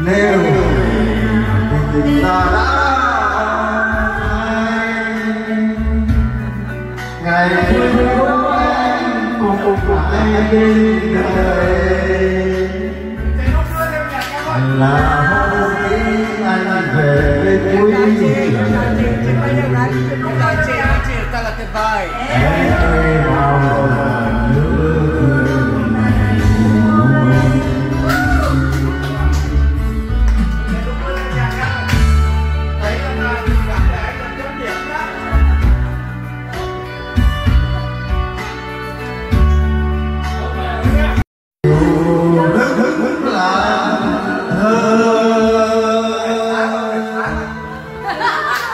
nếu tình ta đã ngày thương anh cùng lại bên đời là hôm anh về bên cuối trời ta là tuyệt vời. Ha ha ha!